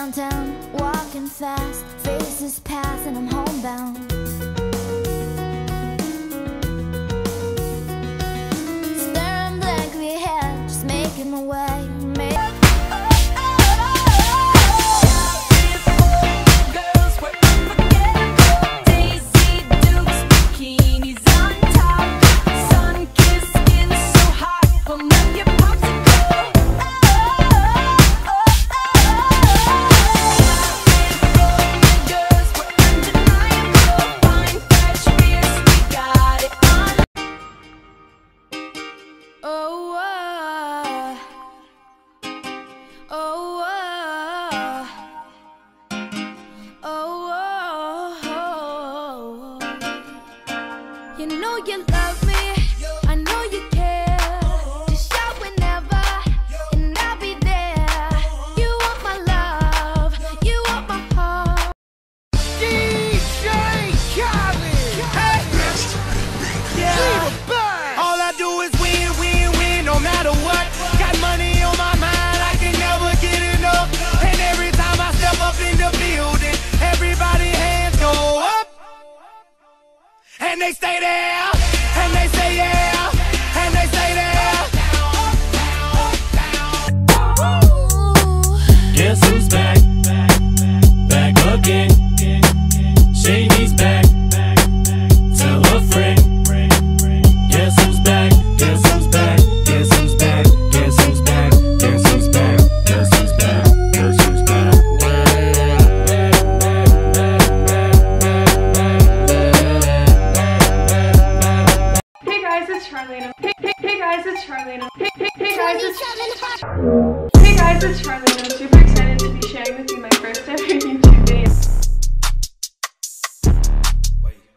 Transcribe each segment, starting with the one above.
downtown, walking fast, faces pass and I'm homebound. your love. they stay there. Hey, hey, hey guys, it's Charlena. Hey, hey, hey guys, it's Hey guys, it's Charlena. I'm super excited to be sharing with you my first ever YouTube video.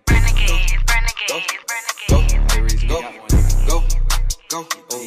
Renegade, renegade, renegade. Go, go, go, go.